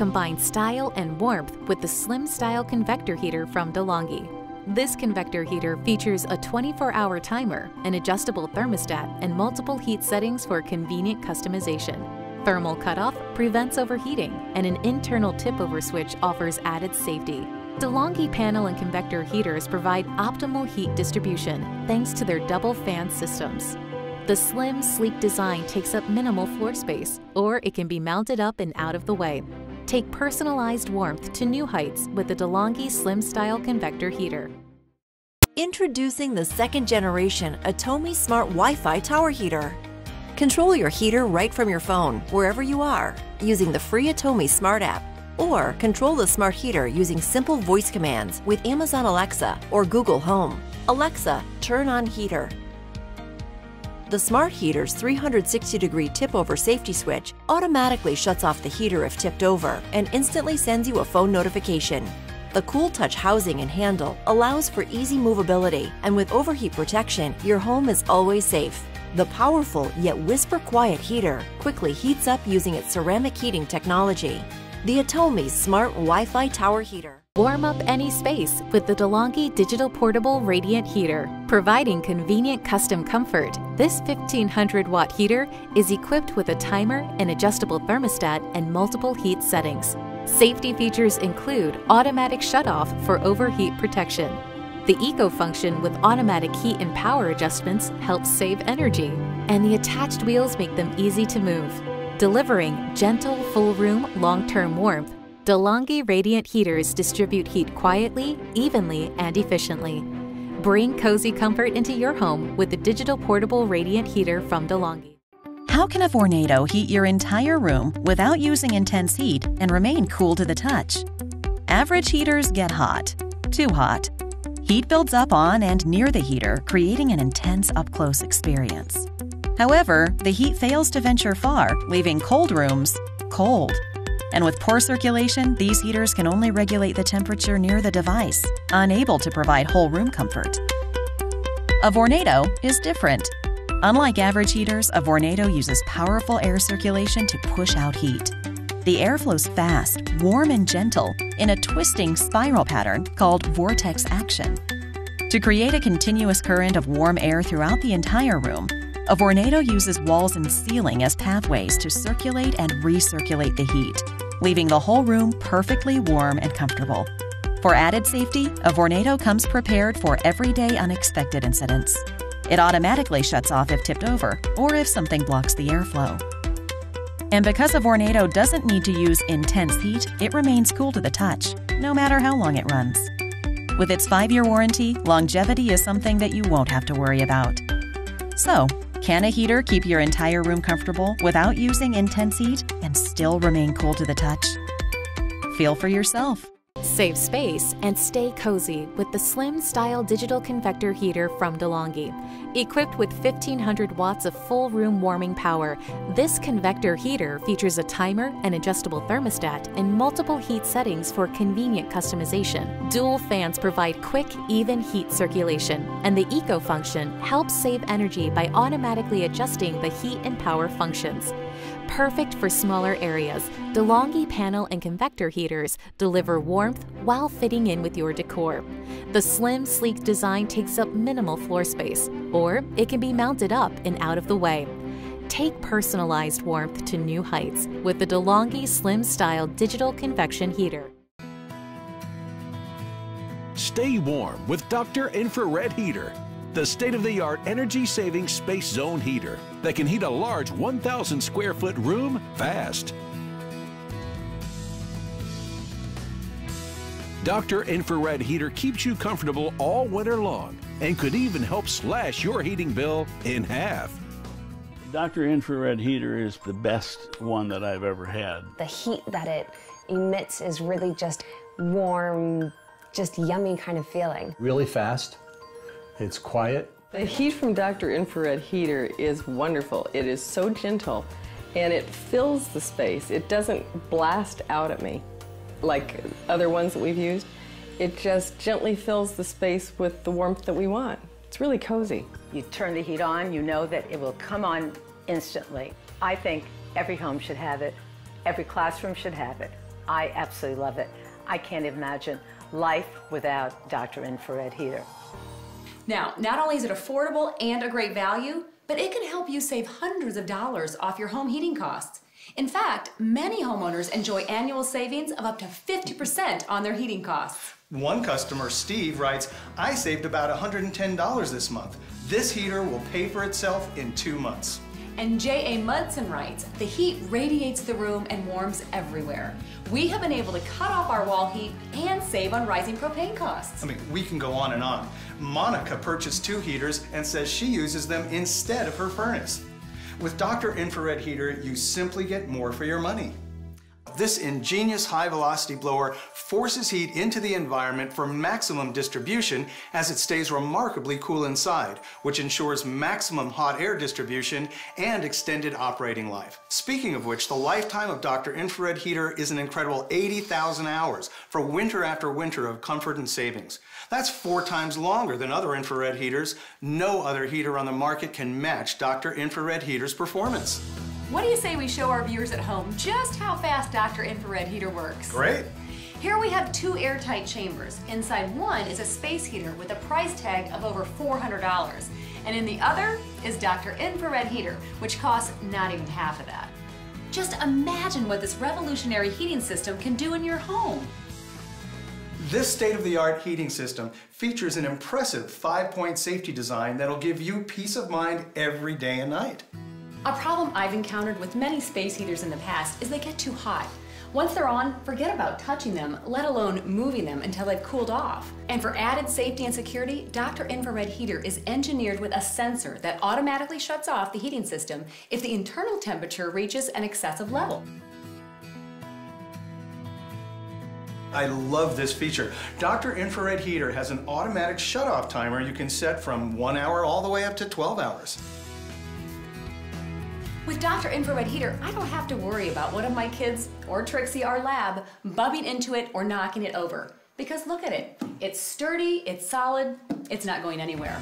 Combine style and warmth with the Slim Style Convector Heater from DeLonghi. This convector heater features a 24-hour timer, an adjustable thermostat, and multiple heat settings for convenient customization. Thermal cutoff prevents overheating, and an internal tip-over switch offers added safety. DeLonghi panel and convector heaters provide optimal heat distribution thanks to their double fan systems. The slim, sleek design takes up minimal floor space, or it can be mounted up and out of the way. Take personalized warmth to new heights with the DeLonghi Slim Style Convector Heater. Introducing the second generation Atomi Smart Wi-Fi Tower Heater. Control your heater right from your phone, wherever you are, using the free Atomi Smart app. Or control the smart heater using simple voice commands with Amazon Alexa or Google Home. Alexa, turn on heater. The smart heater's 360 degree tip over safety switch automatically shuts off the heater if tipped over and instantly sends you a phone notification. The Cool Touch housing and handle allows for easy movability, and with overheat protection, your home is always safe. The powerful yet whisper quiet heater quickly heats up using its ceramic heating technology. The Atomi Smart Wi Fi Tower Heater. Warm up any space with the DeLonghi Digital Portable Radiant Heater. Providing convenient custom comfort, this 1500 watt heater is equipped with a timer, an adjustable thermostat, and multiple heat settings. Safety features include automatic shutoff for overheat protection. The Eco function with automatic heat and power adjustments helps save energy, and the attached wheels make them easy to move. Delivering gentle, full room, long term warmth DeLonghi Radiant Heaters distribute heat quietly, evenly, and efficiently. Bring cozy comfort into your home with the digital portable radiant heater from DeLonghi. How can a Vornado heat your entire room without using intense heat and remain cool to the touch? Average heaters get hot, too hot. Heat builds up on and near the heater, creating an intense up close experience. However, the heat fails to venture far, leaving cold rooms cold. And with poor circulation, these heaters can only regulate the temperature near the device, unable to provide whole room comfort. A Vornado is different. Unlike average heaters, a Vornado uses powerful air circulation to push out heat. The air flows fast, warm, and gentle in a twisting spiral pattern called vortex action. To create a continuous current of warm air throughout the entire room, a Vornado uses walls and ceiling as pathways to circulate and recirculate the heat, leaving the whole room perfectly warm and comfortable. For added safety, a Vornado comes prepared for everyday unexpected incidents. It automatically shuts off if tipped over or if something blocks the airflow. And because a Vornado doesn't need to use intense heat, it remains cool to the touch, no matter how long it runs. With its five year warranty, longevity is something that you won't have to worry about. So, can a heater keep your entire room comfortable without using intense heat and still remain cool to the touch? Feel for yourself. Save space and stay cozy with the Slim Style Digital Convector Heater from DeLonghi. Equipped with 1500 watts of full room warming power, this convector heater features a timer, an adjustable thermostat, and multiple heat settings for convenient customization. Dual fans provide quick, even heat circulation, and the Eco function helps save energy by automatically adjusting the heat and power functions. Perfect for smaller areas, DeLonghi panel and convector heaters deliver warmth while fitting in with your decor. The slim, sleek design takes up minimal floor space, or it can be mounted up and out of the way. Take personalized warmth to new heights with the DeLonghi Slim Style Digital Convection Heater. Stay warm with Dr. Infrared Heater the state-of-the-art energy-saving space zone heater that can heat a large 1,000 square foot room fast. Dr. Infrared Heater keeps you comfortable all winter long and could even help slash your heating bill in half. Dr. Infrared Heater is the best one that I've ever had. The heat that it emits is really just warm, just yummy kind of feeling. Really fast, it's quiet. The heat from Dr. Infrared Heater is wonderful. It is so gentle and it fills the space. It doesn't blast out at me like other ones that we've used. It just gently fills the space with the warmth that we want. It's really cozy. You turn the heat on, you know that it will come on instantly. I think every home should have it. Every classroom should have it. I absolutely love it. I can't imagine life without Dr. Infrared Heater. Now, not only is it affordable and a great value, but it can help you save hundreds of dollars off your home heating costs. In fact, many homeowners enjoy annual savings of up to 50% on their heating costs. One customer, Steve, writes, I saved about $110 this month. This heater will pay for itself in two months. And J.A. Mudson writes, the heat radiates the room and warms everywhere. We have been able to cut off our wall heat and save on rising propane costs. I mean, we can go on and on. Monica purchased two heaters and says she uses them instead of her furnace. With Dr. Infrared Heater, you simply get more for your money. This ingenious high velocity blower forces heat into the environment for maximum distribution as it stays remarkably cool inside, which ensures maximum hot air distribution and extended operating life. Speaking of which, the lifetime of Dr. Infrared Heater is an incredible 80,000 hours for winter after winter of comfort and savings. That's four times longer than other infrared heaters. No other heater on the market can match Dr. Infrared Heater's performance. What do you say we show our viewers at home just how fast Dr. Infrared Heater works? Great. Here we have two airtight chambers. Inside one is a space heater with a price tag of over $400. And in the other is Dr. Infrared Heater, which costs not even half of that. Just imagine what this revolutionary heating system can do in your home. This state-of-the-art heating system features an impressive five-point safety design that'll give you peace of mind every day and night. A problem I've encountered with many space heaters in the past is they get too hot. Once they're on, forget about touching them, let alone moving them until they've cooled off. And for added safety and security, Dr. Infrared Heater is engineered with a sensor that automatically shuts off the heating system if the internal temperature reaches an excessive level. I love this feature. Dr. Infrared Heater has an automatic shut-off timer you can set from one hour all the way up to 12 hours. With Dr. Infrared Heater, I don't have to worry about one of my kids, or Trixie, our lab, bumping into it or knocking it over. Because look at it. It's sturdy, it's solid, it's not going anywhere.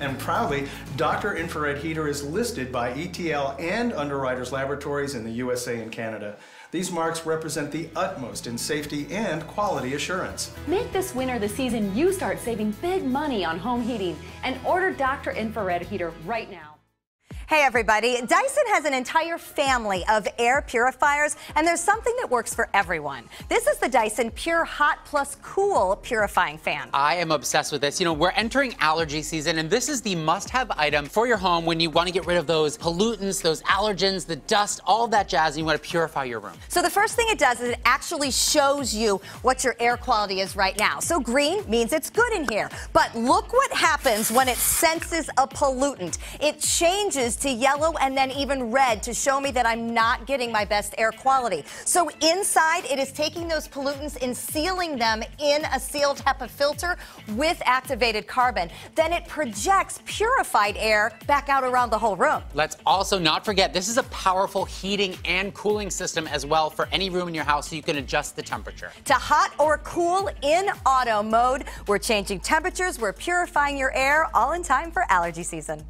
And proudly, Dr. Infrared Heater is listed by ETL and Underwriters Laboratories in the USA and Canada. These marks represent the utmost in safety and quality assurance. Make this winter the season you start saving big money on home heating and order Dr. Infrared Heater right now. Hey everybody, Dyson has an entire family of air purifiers and there's something that works for everyone. This is the Dyson Pure Hot Plus Cool Purifying Fan. I am obsessed with this. You know, we're entering allergy season and this is the must-have item for your home when you want to get rid of those pollutants, those allergens, the dust, all that jazz and you want to purify your room. So the first thing it does is it actually shows you what your air quality is right now. So green means it's good in here. But look what happens when it senses a pollutant. It changes to yellow and then even red to show me that I'm not getting my best air quality. So inside, it is taking those pollutants and sealing them in a sealed HEPA filter with activated carbon. Then it projects purified air back out around the whole room. Let's also not forget this is a powerful heating and cooling system as well for any room in your house so you can adjust the temperature. To hot or cool in auto mode, we're changing temperatures, we're purifying your air all in time for allergy season.